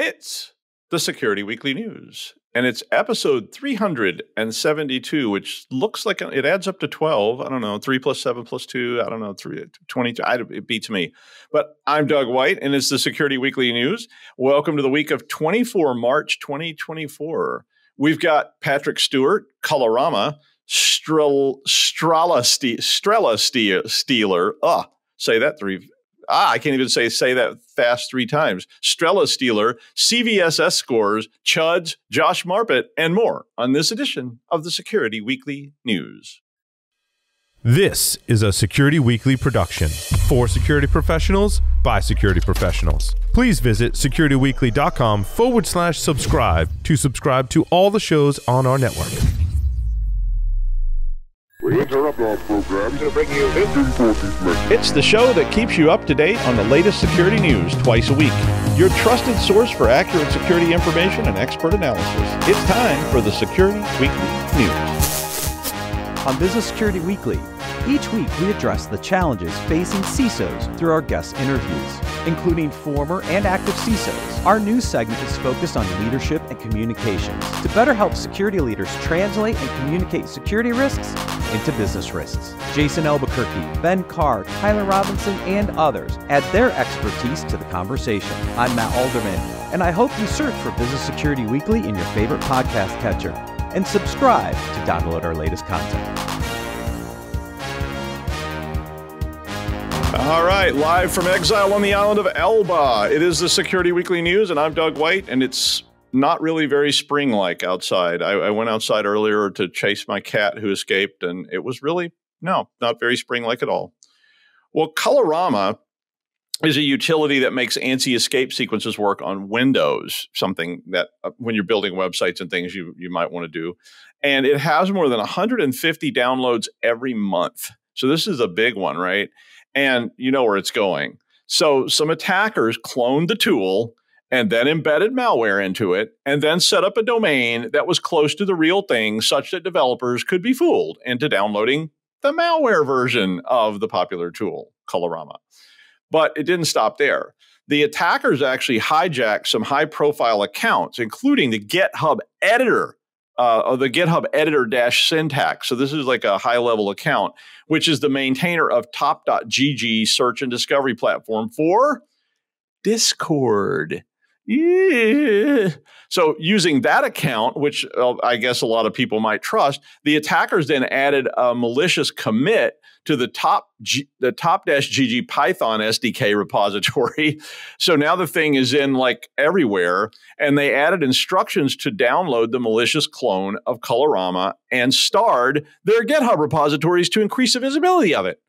It's the Security Weekly News, and it's episode 372, which looks like it adds up to 12. I don't know, 3 plus 7 plus 2. I don't know, 3, 22. I, it beats me. But I'm Doug White, and it's the Security Weekly News. Welcome to the week of 24 March 2024. We've got Patrick Stewart, Colorama, Strela, Strela, Strela Stealer. Ah, say that three ah, I can't even say say that fast three times. Strela Stealer, CVSS scores, Chuds, Josh Marpet, and more on this edition of the Security Weekly News. This is a Security Weekly production for security professionals by security professionals. Please visit securityweekly.com forward slash subscribe to subscribe to all the shows on our network. We interrupt our program to bring you this important message. It's the show that keeps you up to date on the latest security news twice a week. Your trusted source for accurate security information and expert analysis. It's time for the Security Weekly News. On Business Security Weekly, each week we address the challenges facing CISOs through our guest interviews, including former and active CISOs. Our new segment is focused on leadership and communications to better help security leaders translate and communicate security risks into business risks. Jason Albuquerque, Ben Carr, Tyler Robinson, and others add their expertise to the conversation. I'm Matt Alderman, and I hope you search for Business Security Weekly in your favorite podcast catcher and subscribe to download our latest content. All right, live from exile on the island of Elba. It is the Security Weekly News, and I'm Doug White, and it's not really very spring like outside. I, I, went outside earlier to chase my cat who escaped, and it was really, no, not very spring like at all. Well, Colorama is a utility that makes ANSI escape sequences work on Windows, something that uh, when you're building websites and things you, you might want to do. And it has more than 150 downloads every month. So this is a big one, right? And you know where it's going. So some attackers cloned the tool and then embedded malware into it, and then set up a domain that was close to the real thing such that developers could be fooled into downloading the malware version of the popular tool, Colorama. But it didn't stop there. The attackers actually hijacked some high profile accounts, including the GitHub editor uh, the GitHub editor dash syntax. So this is like a high level account, which is the maintainer of top.gg search and discovery platform for Discord. So using that account, which uh, I guess a lot of people might trust, the attackers then added a malicious commit to the top G, the top dash GG Python SDK repository. So now the thing is in like everywhere, and they added instructions to download the malicious clone of Colorama and starred their GitHub repositories to increase the visibility of it.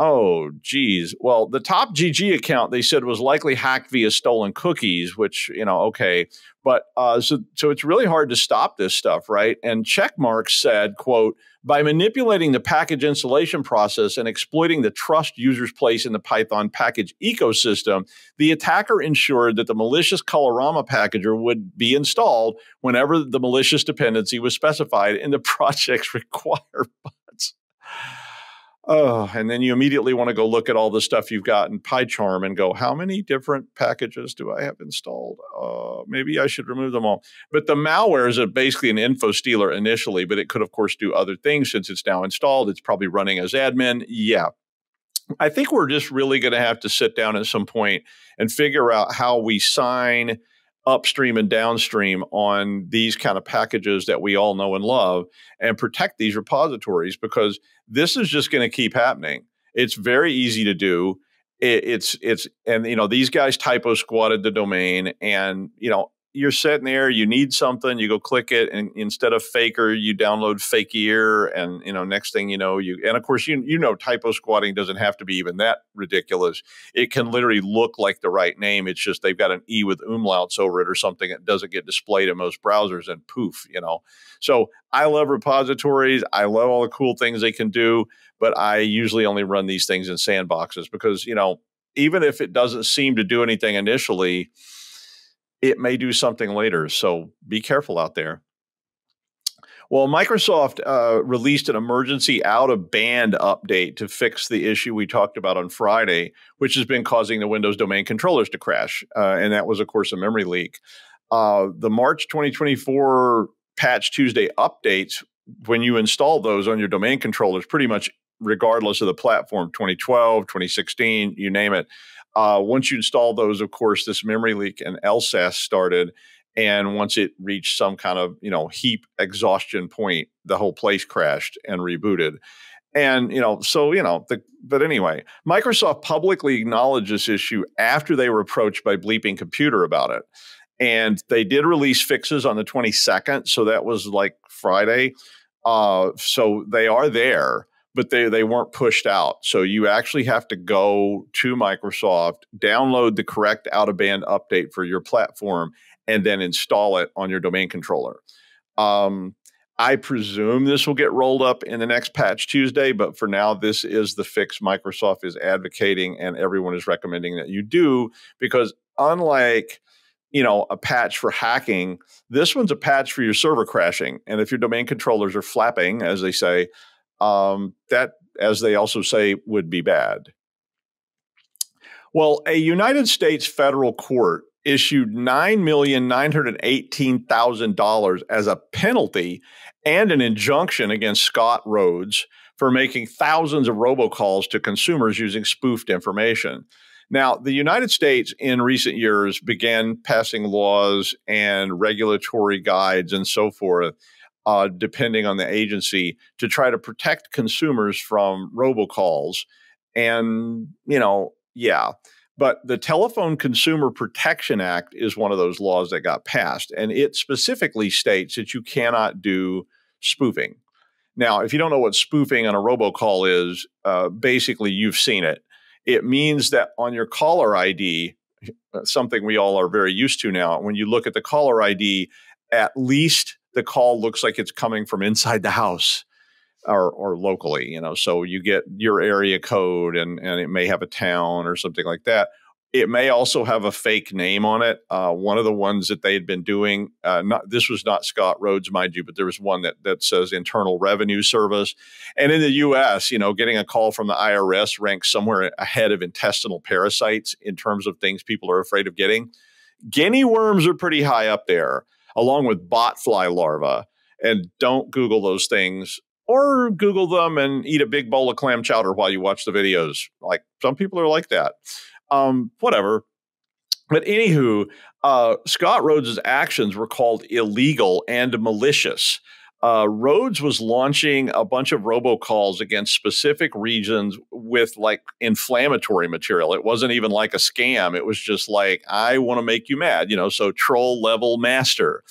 Oh, geez. Well, the top GG account they said was likely hacked via stolen cookies, which you know, okay, but uh, so so it's really hard to stop this stuff, right? And Checkmarx said, "quote By manipulating the package installation process and exploiting the trust users place in the Python package ecosystem, the attacker ensured that the malicious Colorama packager would be installed whenever the malicious dependency was specified in the project's requirements." Oh, and then you immediately want to go look at all the stuff you've got in PyCharm and go, how many different packages do I have installed? Uh, maybe I should remove them all. But the malware is a, basically an info stealer initially, but it could, of course, do other things since it's now installed. It's probably running as admin. Yeah. I think we're just really going to have to sit down at some point and figure out how we sign upstream and downstream on these kind of packages that we all know and love and protect these repositories because this is just going to keep happening. It's very easy to do. It, it's it's and you know these guys typo squatted the domain and you know you're sitting there, you need something, you go click it, and instead of Faker, you download Fakier, and you know, next thing you know, you and of course you you know typo squatting doesn't have to be even that ridiculous. It can literally look like the right name. It's just they've got an E with umlauts over it or something that doesn't get displayed in most browsers, and poof, you know. So I love repositories. I love all the cool things they can do, but I usually only run these things in sandboxes because you know even if it doesn't seem to do anything initially it may do something later. So be careful out there. Well, Microsoft uh, released an emergency out of band update to fix the issue we talked about on Friday, which has been causing the Windows domain controllers to crash. Uh, and that was, of course, a memory leak. Uh, the March 2024 Patch Tuesday updates, when you install those on your domain controllers, pretty much regardless of the platform 2012, 2016, you name it. Uh, once you install those, of course, this memory leak and LSASS started and once it reached some kind of you know heap exhaustion point the whole place crashed and rebooted. And you know so you know the, but anyway microsoft publicly acknowledged this issue after they were approached by bleeping computer about it. And they did release fixes on the 22nd so that was like friday. Uh, so they are there but they, they weren't pushed out so you actually have to go to microsoft download the correct out of band update for your platform and then install it on your domain controller. Um, I presume this will get rolled up in the next patch Tuesday, but for now, this is the fix Microsoft is advocating and everyone is recommending that you do because unlike you know a patch for hacking, this one's a patch for your server crashing, and if your domain controllers are flapping, as they say, um, that as they also say would be bad. Well, a United States federal court issued $9,918,000 as a penalty and an injunction against Scott Rhodes for making thousands of robocalls to consumers using spoofed information. Now, the United States in recent years began passing laws and regulatory guides and so forth, uh, depending on the agency, to try to protect consumers from robocalls. And, you know, yeah. But the Telephone Consumer Protection Act is one of those laws that got passed, and it specifically states that you cannot do spoofing. Now, if you don't know what spoofing on a robocall is, uh, basically you've seen it. It means that on your caller ID, something we all are very used to now, when you look at the caller ID, at least the call looks like it's coming from inside the house or, or locally, you know. So you get your area code and, and it may have a town or something like that. It may also have a fake name on it. Uh, one of the ones that they had been doing, uh, not this was not Scott Rhodes, mind you, but there was one that that says Internal Revenue Service. And in the U.S., you know, getting a call from the IRS ranks somewhere ahead of intestinal parasites in terms of things people are afraid of getting. Guinea worms are pretty high up there, along with botfly larvae. And don't Google those things or Google them and eat a big bowl of clam chowder while you watch the videos. Like some people are like that. Um, whatever. But anywho, uh, Scott Rhodes' actions were called illegal and malicious. Uh, Rhodes was launching a bunch of robocalls against specific regions with like inflammatory material. It wasn't even like a scam. It was just like, I want to make you mad, you know, so troll level master.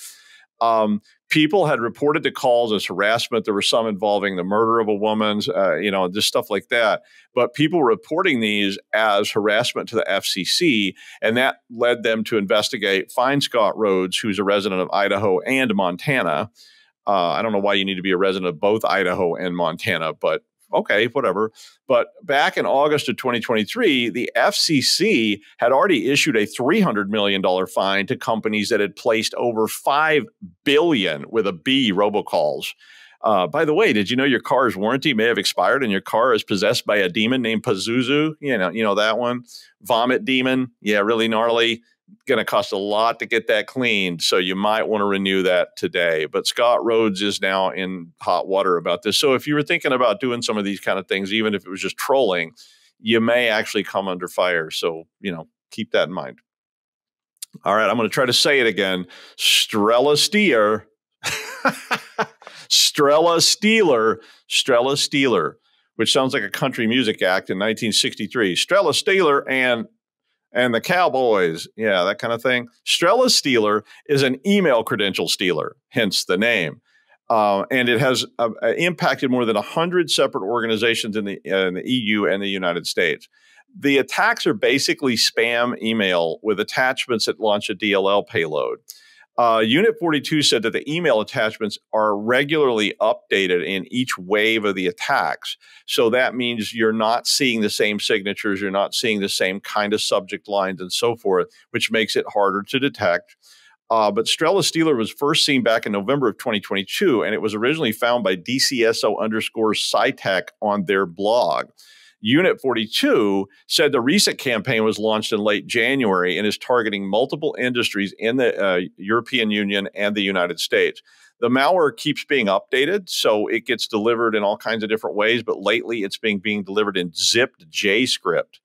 Um, people had reported the calls as harassment. There were some involving the murder of a woman, uh, you know, just stuff like that. But people reporting these as harassment to the FCC, and that led them to investigate, find Scott Rhodes, who's a resident of Idaho and Montana. Uh, I don't know why you need to be a resident of both Idaho and Montana, but okay, whatever. But back in August of 2023, the FCC had already issued a $300 million fine to companies that had placed over 5 billion with a B robocalls. Uh, by the way, did you know your car's warranty may have expired and your car is possessed by a demon named Pazuzu? You know, you know that one, vomit demon. Yeah, really gnarly going to cost a lot to get that cleaned. So you might want to renew that today. But Scott Rhodes is now in hot water about this. So if you were thinking about doing some of these kind of things, even if it was just trolling, you may actually come under fire. So, you know, keep that in mind. All right, I'm going to try to say it again. Strela Steer, Strela Stealer, Strela Stealer, which sounds like a country music act in 1963. Strela Stealer and and the Cowboys, yeah, that kind of thing. Strela Stealer is an email credential stealer, hence the name. Uh, and it has uh, uh impacted more than 100 separate organizations in the, uh, in the EU and the United States. The attacks are basically spam email with attachments that launch a DLL payload. Uh, Unit 42 said that the email attachments are regularly updated in each wave of the attacks. So that means you're not seeing the same signatures, you're not seeing the same kind of subject lines and so forth, which makes it harder to detect. Uh, but Strela Stealer was first seen back in November of 2022, and it was originally found by DCSO underscore CyTec on their blog. Unit 42 said the recent campaign was launched in late January and is targeting multiple industries in the uh, European Union and the United States. The malware keeps being updated, so it gets delivered in all kinds of different ways, but lately it's being being delivered in zipped JScript.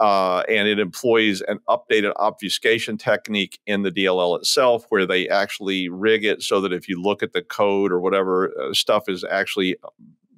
Uh, and it employs an updated obfuscation technique in the DLL itself, where they actually rig it so that if you look at the code or whatever uh, stuff is actually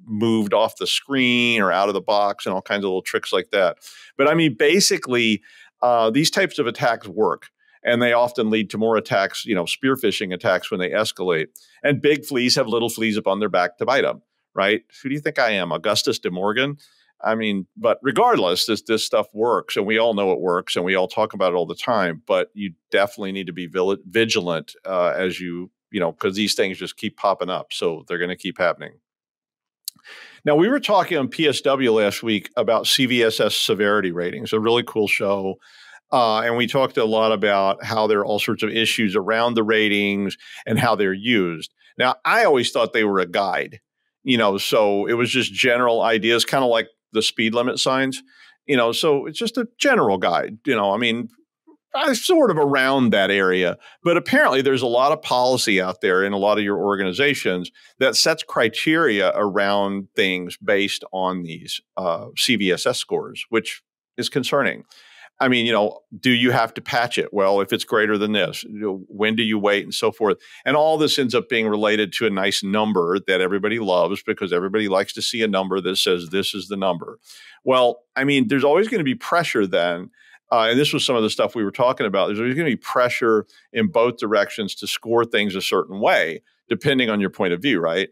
moved off the screen or out of the box and all kinds of little tricks like that. But I mean, basically, uh, these types of attacks work. And they often lead to more attacks, you know, spear phishing attacks when they escalate. And big fleas have little fleas upon their back to bite them, right? Who do you think I am, Augustus de Morgan? I mean, but regardless, this this stuff works, and we all know it works, and we all talk about it all the time. But you definitely need to be vigilant uh, as you you know because these things just keep popping up, so they're going to keep happening. Now, we were talking on PSW last week about CVSS severity ratings, a really cool show. Uh, and we talked a lot about how there are all sorts of issues around the ratings and how they're used. Now, I always thought they were a guide, you know, so it was just general ideas, kind of like the speed limit signs, you know, so it's just a general guide, you know, I mean, I sort of around that area. But apparently, there's a lot of policy out there in a lot of your organizations that sets criteria around things based on these uh, CVSS scores, which is concerning. I mean, you know, do you have to patch it? Well, if it's greater than this, when do you wait and so forth? And all this ends up being related to a nice number that everybody loves because everybody likes to see a number that says this is the number. Well, I mean, there's always going to be pressure then. Uh, and this was some of the stuff we were talking about. There's always going to be pressure in both directions to score things a certain way, depending on your point of view, right?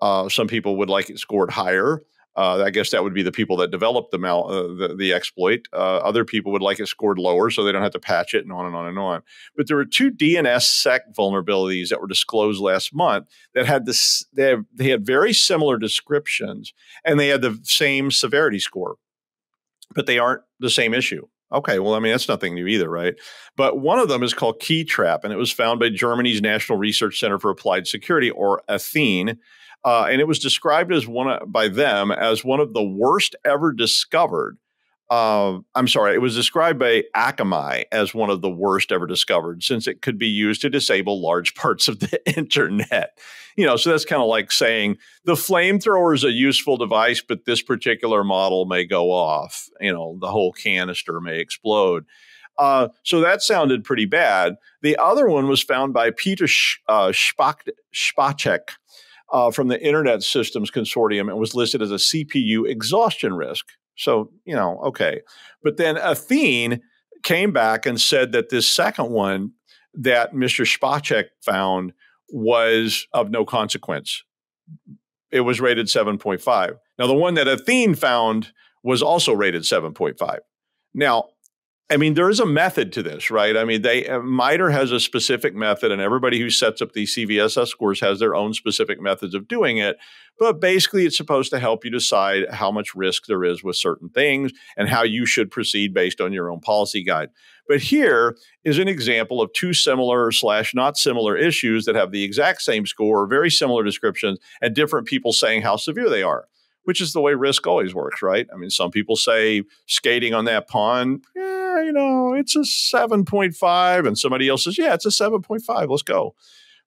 Uh, some people would like it scored higher. Uh, I guess that would be the people that developed the, mal, uh, the, the exploit. Uh, other people would like it scored lower so they don't have to patch it and on and on and on. But there were two DNSSEC vulnerabilities that were disclosed last month that had this. They, have, they had very similar descriptions and they had the same severity score, but they aren't the same issue. Okay, well, I mean, that's nothing new either, right? But one of them is called Keytrap, and it was found by Germany's National Research Center for Applied Security, or Athene. Uh, and it was described as one by them as one of the worst ever discovered. Uh, I'm sorry, it was described by Akamai as one of the worst ever discovered, since it could be used to disable large parts of the internet. You know, so that's kind of like saying the flamethrower is a useful device, but this particular model may go off. You know, the whole canister may explode. Uh, so that sounded pretty bad. The other one was found by Peter Sh- uh, Spacek uh, from the Internet Systems Consortium and was listed as a CPU exhaustion risk. So, you know, okay. But then Athene came back and said that this second one that Mr. Spacek found was of no consequence. It was rated 7.5. Now, the one that Athene found was also rated 7.5. Now, I mean, there is a method to this, right? I mean, they uh, MITRE has a specific method, and everybody who sets up these CVSS scores has their own specific methods of doing it. But basically, it's supposed to help you decide how much risk there is with certain things and how you should proceed based on your own policy guide. But here is an example of two similar slash not similar issues that have the exact same score, very similar descriptions, and different people saying how severe they are which is the way risk always works, right? I mean, some people say skating on that pond, yeah, you know, it's a 7.5. And somebody else says, yeah, it's a 7.5. Let's go.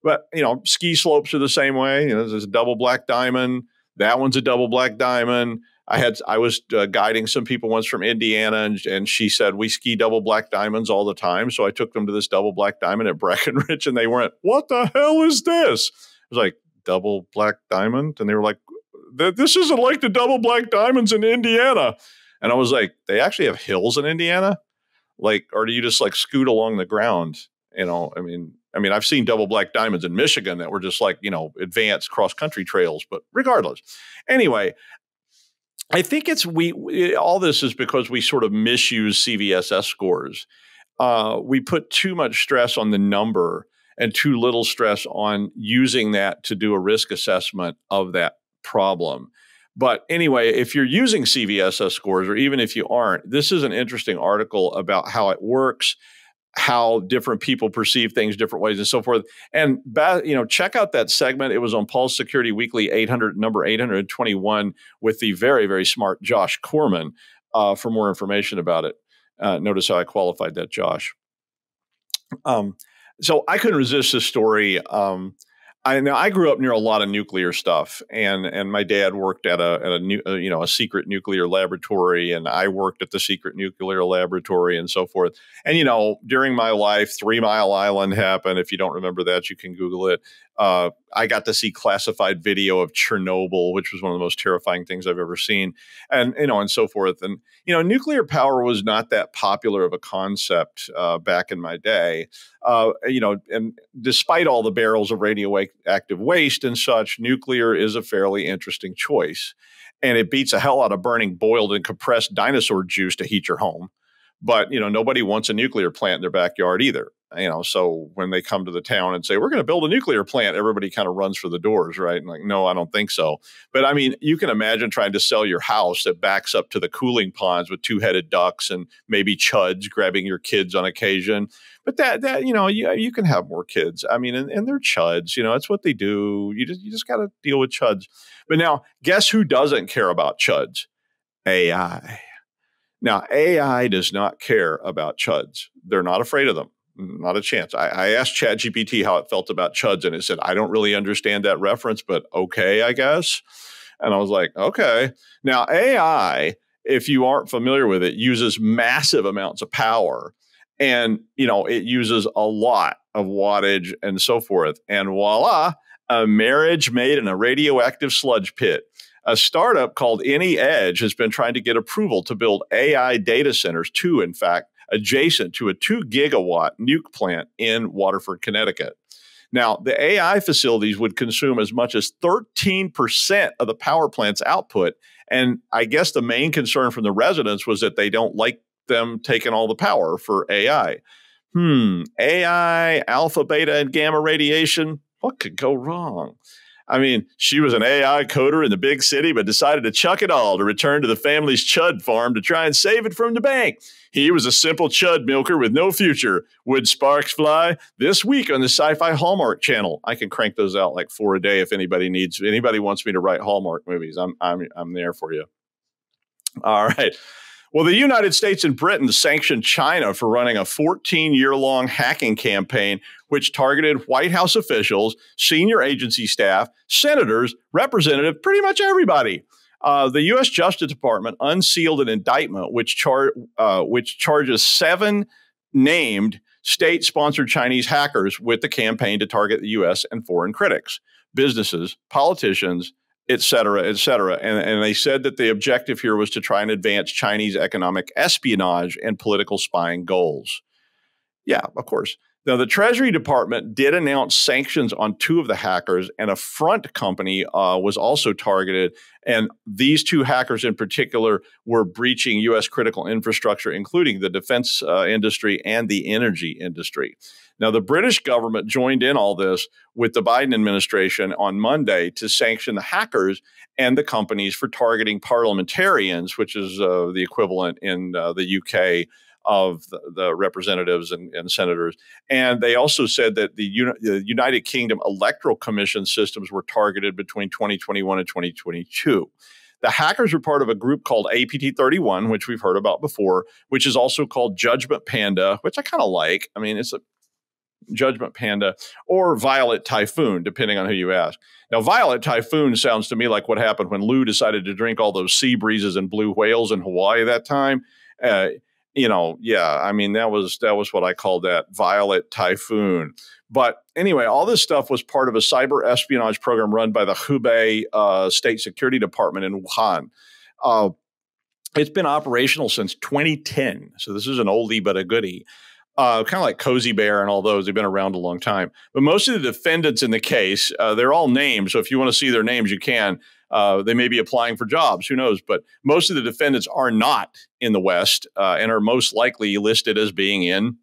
But, you know, ski slopes are the same way. You know, there's a double black diamond. That one's a double black diamond. I had I was uh, guiding some people once from Indiana, and, and she said we ski double black diamonds all the time. So I took them to this double black diamond at Breckenridge, and they went, "What the hell is this?" I was like, "Double black diamond," and they were like, this isn't like the double black diamonds in Indiana. And I was like, they actually have hills in Indiana? Like, or do you just like scoot along the ground? You know, I mean, I mean, I've seen double black diamonds in Michigan that were just like, you know, advanced cross country trails, but regardless. Anyway, I think it's we, we, all this is because we sort of misuse CVSS scores. Uh, we put too much stress on the number and too little stress on using that to do a risk assessment of that problem. But anyway, if you're using CVSS scores, or even if you aren't, this is an interesting article about how it works, how different people perceive things different ways and so forth. And you know, check out that segment. It was on Paul's Security Weekly 800 number 821 with the very very smart Josh Corman uh, for more information about it. Uh, notice how I qualified that, Josh. Um, so I couldn't resist this story. Um, I I grew up near a lot of nuclear stuff, and and my dad worked at a at a new, uh, you know a secret nuclear laboratory, and I worked at the secret nuclear laboratory, and so forth. And you know, during my life, Three Mile Island happened. If you don't remember that, you can Google it. Uh, I got to see classified video of Chernobyl, which was one of the most terrifying things I've ever seen, and you know, and so forth. And you know, nuclear power was not that popular of a concept uh, back in my day. Uh, you know, and despite all the barrels of radioactive waste and such, nuclear is a fairly interesting choice, and it beats a hell out of burning boiled and compressed dinosaur juice to heat your home. But you know, nobody wants a nuclear plant in their backyard either you know so when they come to the town and say we're going to build a nuclear plant everybody kind of runs for the doors right? And like no i don't think so. But i mean you can imagine trying to sell your house that backs up to the cooling ponds with two-headed ducks and maybe chuds grabbing your kids on occasion. But that that you know you, you can have more kids. I mean and, and they're chuds you know that's what they do. You just you just got to deal with chuds. But now guess who doesn't care about chuds? Ai now ai does not care about chuds they're not afraid of them not a chance. I, I asked ChatGPT how it felt about chuds, and it said, I don't really understand that reference, but okay, I guess. And I was like, okay. Now, AI, if you aren't familiar with it, uses massive amounts of power. And, you know, it uses a lot of wattage and so forth. And voila, a marriage made in a radioactive sludge pit. A startup called NE Edge has been trying to get approval to build AI data centers, two, in fact, adjacent to a two gigawatt nuke plant in Waterford, Connecticut. Now, the AI facilities would consume as much as 13% of the power plant's output. And I guess the main concern from the residents was that they don't like them taking all the power for AI. Hmm, AI, alpha, beta, and gamma radiation. What could go wrong? I mean, she was an AI coder in the big city, but decided to chuck it all to return to the family's chud farm to try and save it from the bank. He was a simple chud milker with no future. Would sparks fly? This week on the Sci-Fi Hallmark channel. I can crank those out like four a day if anybody needs. Anybody wants me to write Hallmark movies, I'm I'm I'm there for you. All right. Well, the United States and Britain sanctioned China for running a 14 year long hacking campaign, which targeted White House officials, senior agency staff, senators, representatives, pretty much everybody. Uh, the U.S. Justice Department unsealed an indictment which, char- uh, which charges seven named state sponsored Chinese hackers with the campaign to target the U.S. and foreign critics, businesses, politicians, et cetera, et cetera. And, and they said that the objective here was to try and advance Chinese economic espionage and political spying goals. Yeah, of course. Now, the Treasury Department did announce sanctions on two of the hackers, and a front company uh, was also targeted. And these two hackers in particular were breaching U.S. critical infrastructure, including the defense uh, industry and the energy industry. Now, the British government joined in all this with the Biden administration on Monday to sanction the hackers and the companies for targeting parliamentarians, which is uh, the equivalent in uh, the UK of the, representatives and, and, senators. And they also said that the, Uni- the, United Kingdom electoral commission systems were targeted between 2021 and 2022. The hackers were part of a group called APT 31, which we've heard about before, which is also called Judgment Panda, which I kind of like. I mean, it's a Judgment Panda or Violet Typhoon, depending on who you ask. Now, Violet Typhoon sounds to me like what happened when Lou decided to drink all those sea breezes and blue whales in Hawaii that time. Uh, you know, yeah, I mean that was that was what I called that violet typhoon. But anyway, all this stuff was part of a cyber espionage program run by the Hubei uh, State Security Department in Wuhan. Uh, it's been operational since 2010, so this is an oldie but a goodie. Uh, kind of like Cozy Bear and all those, they've been around a long time. But most of the defendants in the case, uh, they're all named. So if you want to see their names, you can. Uh, they may be applying for jobs, who knows? But most of the defendants are not in the West uh, and are most likely listed as being in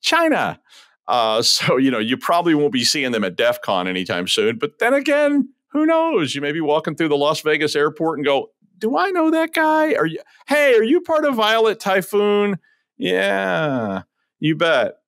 China. Uh, so, you know, you probably won't be seeing them at DEF CON anytime soon. But then again, who knows? You may be walking through the Las Vegas airport and go, Do I know that guy? Are you, hey, are you part of Violet Typhoon? Yeah, you bet.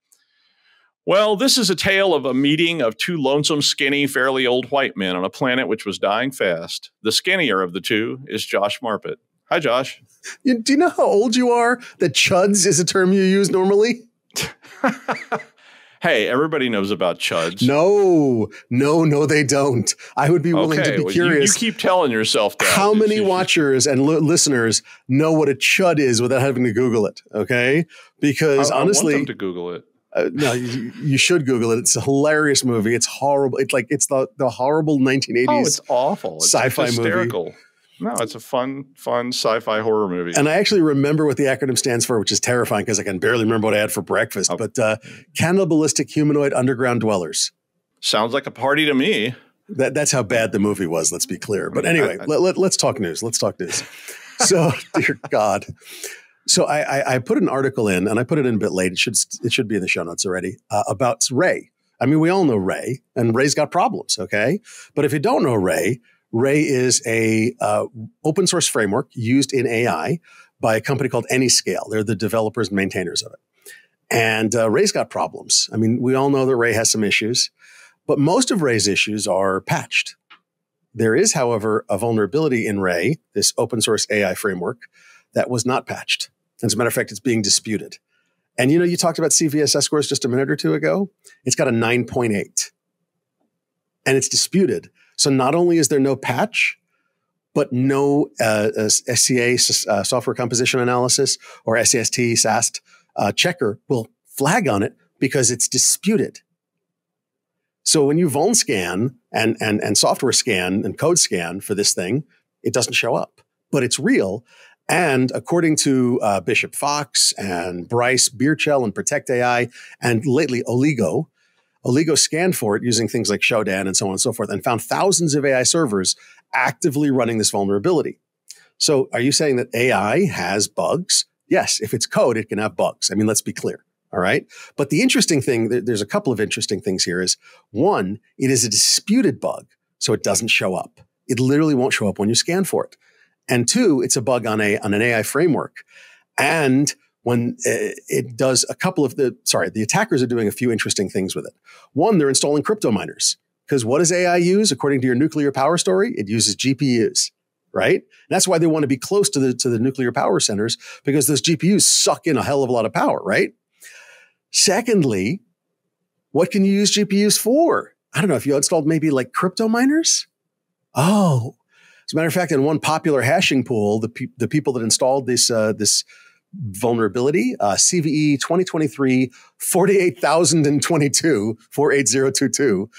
Well, this is a tale of a meeting of two lonesome, skinny, fairly old white men on a planet which was dying fast. The skinnier of the two is Josh Marpet. Hi, Josh. You, do you know how old you are? That chuds is a term you use normally. hey, everybody knows about chuds. No, no, no, they don't. I would be willing okay, to be well, curious. You, you, keep telling yourself that. How many watchers and li- listeners know what a chud is without having to Google it? Okay, because I, honestly, I want them to Google it. Uh, no, you, you, should Google it. It's a hilarious movie. It's horrible. It's like it's the the horrible 1980s. Oh, it's awful. It's sci-fi hysterical. movie. No, it's a fun, fun sci-fi horror movie. And I actually remember what the acronym stands for, which is terrifying because I can barely remember what I had for breakfast. Oh. But uh, cannibalistic humanoid underground dwellers. Sounds like a party to me. That, that's how bad the movie was. Let's be clear. But anyway, I, I, let, let, let's talk news. Let's talk news. So, dear God. So I, I, I, put an article in, and I put it in a bit late. It should it should be in the show notes already uh, about Ray. I mean, we all know Ray, and Ray's got problems. Okay, but if you don't know Ray, Ray is a uh, open source framework used in AI by a company called Anyscale. They're the developers and maintainers of it. And uh, Ray's got problems. I mean, we all know that Ray has some issues, but most of Ray's issues are patched. There is, however, a vulnerability in Ray, this open source AI framework, that was not patched. As a matter of fact, it's being disputed. And you know, you talked about CVSS scores just a minute or two ago. It's got a 9.8 and it's disputed. So not only is there no patch, but no uh, uh SCA uh, software composition analysis or SAST SAST uh, checker will flag on it because it's disputed. So when you vuln scan and, and, and software scan and code scan for this thing, it doesn't show up, but it's real. And according to uh, Bishop Fox and Bryce Birchell and Protect AI, and lately Oligo, Oligo scanned for it using things like Shodan and so on and so forth and found thousands of AI servers actively running this vulnerability. So are you saying that AI has bugs? Yes, if it's code, it can have bugs. I mean, let's be clear. All right. But the interesting thing, there's a couple of interesting things here is one, it is a disputed bug. So it doesn't show up. It literally won't show up when you scan for it. And two, it's a bug on a, on an AI framework. And when uh, it does a couple of the, sorry, the attackers are doing a few interesting things with it. One, they're installing crypto miners. Because what does AI use according to your nuclear power story? It uses GPUs, right? And that's why they want to be close to the, to the nuclear power centers because those GPUs suck in a hell of a lot of power, right? Secondly, what can you use GPUs for? I don't know if you installed maybe like crypto miners. Oh, as a matter of fact, in one popular hashing pool, the, pe- the people that installed this, uh, this vulnerability, uh, CVE 2023 48022, 48022.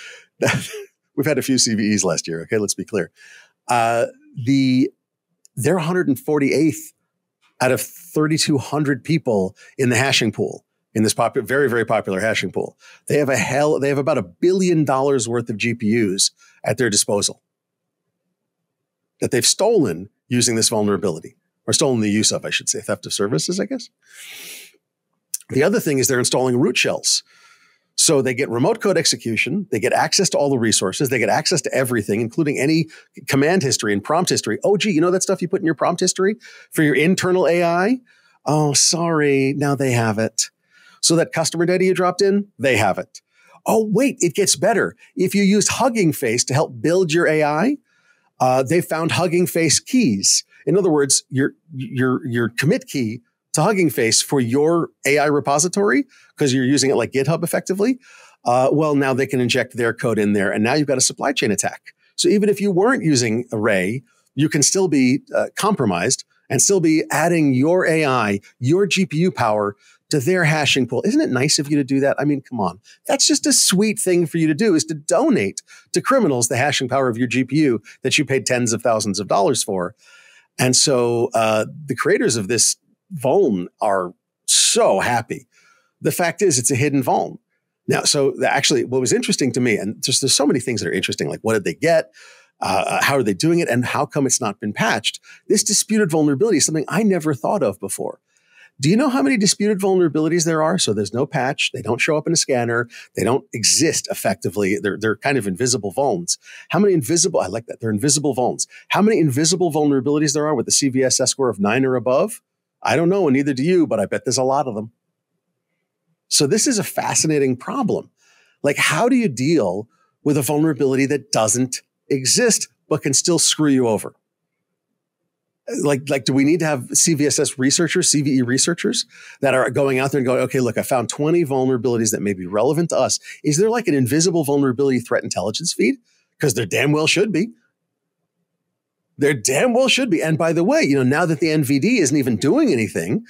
We've had a few CVEs last year. Okay, let's be clear. Uh, the they're 148th out of 3,200 people in the hashing pool in this popular, very very popular hashing pool. They have a hell. They have about a billion dollars worth of GPUs at their disposal that they've stolen using this vulnerability or stolen the use of, I should say, theft of services, I guess. The other thing is they're installing root shells. So they get remote code execution, they get access to all the resources, they get access to everything, including any command history and prompt history. Oh, gee, you know that stuff you put in your prompt history for your internal AI? Oh, sorry, now they have it. So that customer data you dropped in, they have it. Oh, wait, it gets better. If you use Hugging Face to help build your AI, uh, they found Hugging Face keys. In other words, your your your commit key to Hugging Face for your AI repository because you're using it like GitHub effectively. Uh, well, now they can inject their code in there, and now you've got a supply chain attack. So even if you weren't using Array, you can still be uh, compromised and still be adding your AI, your GPU power to their hashing pool. Isn't it nice of you to do that? I mean, come on. That's just a sweet thing for you to do is to donate to criminals the hashing power of your GPU that you paid tens of thousands of dollars for. And so uh, the creators of this vuln are so happy. The fact is, it's a hidden vuln. Now, so actually, what was interesting to me, and just there's so many things that are interesting, like what did they get? Uh, how are they doing it? And how come it's not been patched? This disputed vulnerability is something I never thought of before. Do you know how many disputed vulnerabilities there are? So there's no patch. They don't show up in a scanner. They don't exist effectively. They're, they're kind of invisible vulns. How many invisible, I like that. They're invisible vulns. How many invisible vulnerabilities there are with the CVSS score of nine or above? I don't know, and neither do you, but I bet there's a lot of them. So this is a fascinating problem. Like, how do you deal with a vulnerability that doesn't exist but can still screw you over? Like, like, do we need to have CVSS researchers, CVE researchers that are going out there and going, okay, look, I found 20 vulnerabilities that may be relevant to us. Is there like an invisible vulnerability threat intelligence feed? Because there damn well should be. There damn well should be. And by the way, you know, now that the NVD isn't even doing anything,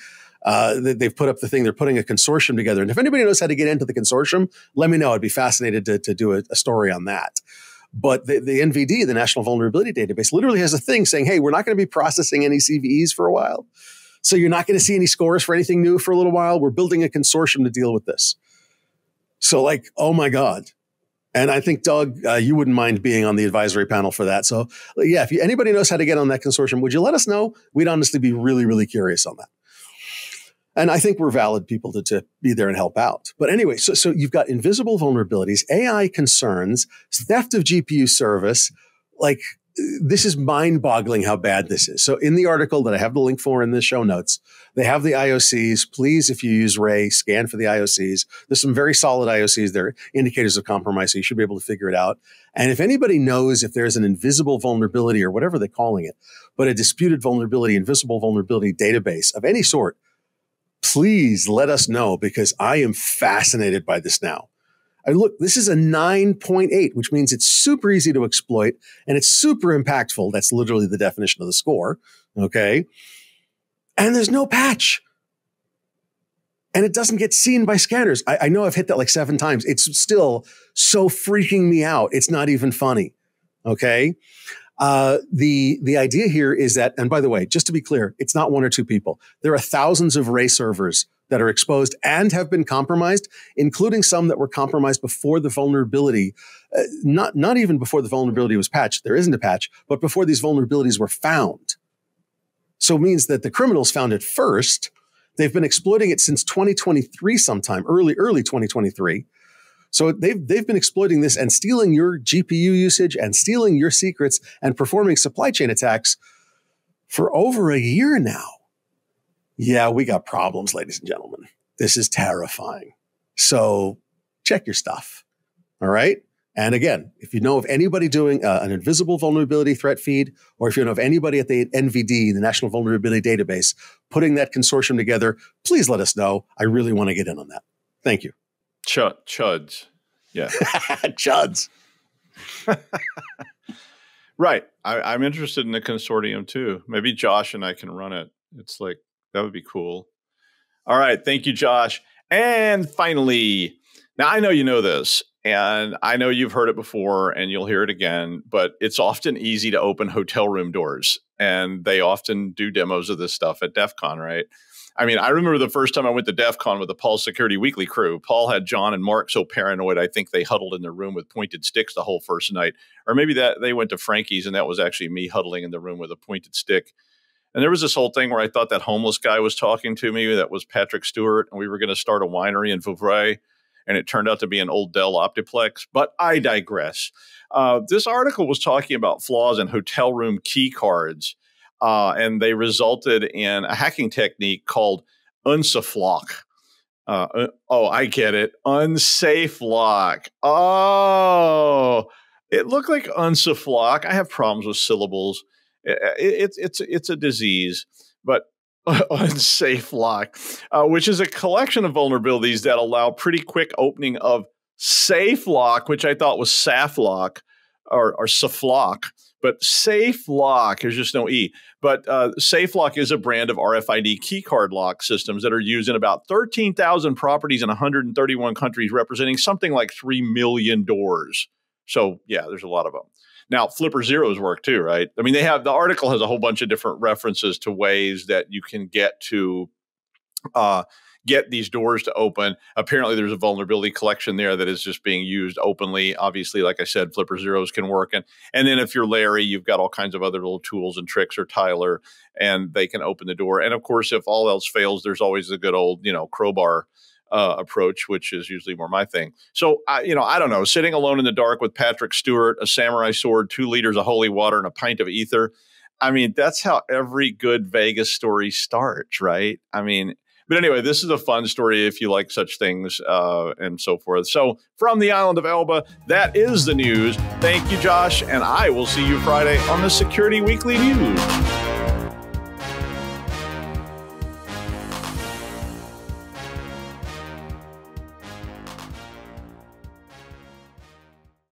uh, they've put up the thing. They're putting a consortium together. And if anybody knows how to get into the consortium, let me know. I'd be fascinated to, to do a, a story on that. But the, the NVD, the National Vulnerability Database, literally has a thing saying, hey, we're not going to be processing any CVEs for a while. So you're not going to see any scores for anything new for a little while. We're building a consortium to deal with this. So, like, oh my God. And I think, Doug, uh, you wouldn't mind being on the advisory panel for that. So, yeah, if you, anybody knows how to get on that consortium, would you let us know? We'd honestly be really, really curious on that. And I think we're valid people to, to be there and help out. But anyway, so, so you've got invisible vulnerabilities, AI concerns, theft of GPU service. Like this is mind boggling how bad this is. So in the article that I have the link for in the show notes, they have the IOCs. Please, if you use Ray, scan for the IOCs. There's some very solid IOCs. They're indicators of compromise. So you should be able to figure it out. And if anybody knows if there's an invisible vulnerability or whatever they're calling it, but a disputed vulnerability, invisible vulnerability database of any sort, please let us know because I am fascinated by this now. I look, this is a 9.8, which means it's super easy to exploit and it's super impactful. That's literally the definition of the score. Okay. And there's no patch. And it doesn't get seen by scanners. I, I know I've hit that like seven times. It's still so freaking me out. It's not even funny. Okay. Uh, the the idea here is that, and by the way, just to be clear, it's not one or two people. There are thousands of Ray servers that are exposed and have been compromised, including some that were compromised before the vulnerability, uh, not not even before the vulnerability was patched. There isn't a patch, but before these vulnerabilities were found. So it means that the criminals found it first. They've been exploiting it since 2023, sometime early early 2023 so they've they've been exploiting this and stealing your GPU usage and stealing your secrets and performing supply chain attacks for over a year now. Yeah, we got problems, ladies and gentlemen. This is terrifying. So check your stuff. All right. And again, if you know of anybody doing uh, an invisible vulnerability threat feed, or if you know of anybody at the NVD, the National Vulnerability Database, putting that consortium together, please let us know. I really want to get in on that. Thank you. Chud, chuds. Yeah. chuds. right. I, am interested in the consortium too. Maybe Josh and I can run it. It's like, that would be cool. All right. Thank you, Josh. And finally, now I know you know this, and I know you've heard it before and you'll hear it again, but it's often easy to open hotel room doors. And they often do demos of this stuff at DEF CON, right? I mean, I remember the first time I went to DEF CON with the Paul Security Weekly crew. Paul had John and Mark so paranoid, I think they huddled in the room with pointed sticks the whole first night. Or maybe that they went to Frankie's and that was actually me huddling in the room with a pointed stick. And there was this whole thing where I thought that homeless guy was talking to me. That was Patrick Stewart. And we were going to start a winery in Vouvray. And it turned out to be an old Dell Optiplex. But I digress. Uh, this article was talking about flaws in hotel room key cards uh, and they resulted in a hacking technique called Unsaflok. Uh, uh, oh, I get it. Unsafe lock. Oh, it looked like Unsaflok. I have problems with syllables. It's it, it's it's a disease, but unsafe lock, uh, which is a collection of vulnerabilities that allow pretty quick opening of safe lock, which I thought was Saflok or, or Saflok but Safe Lock, there's just no E, but uh, Safe Lock is a brand of RFID keycard lock systems that are used in about 13,000 properties in 131 countries, representing something like 3 million doors. So, yeah, there's a lot of them. Now, Flipper Zeros work too, right? I mean, they have the article has a whole bunch of different references to ways that you can get to uh, get these doors to open. Apparently, there's a vulnerability collection there that is just being used openly. Obviously, like I said, Flipper Zeros can work. And, and then if you're Larry, you've got all kinds of other little tools and tricks, or Tyler, and they can open the door. And of course, if all else fails, there's always the good old, you know, crowbar. Uh, approach, which is usually more my thing. So, I, you know, I don't know. Sitting alone in the dark with Patrick Stewart, a samurai sword, two liters of holy water, and a pint of ether. I mean, that's how every good Vegas story starts, right? I mean, But anyway, this is a fun story if you like such things uh, and so forth. So, from the island of Elba, that is the news. Thank you, Josh, and I will see you Friday on the Security Weekly News.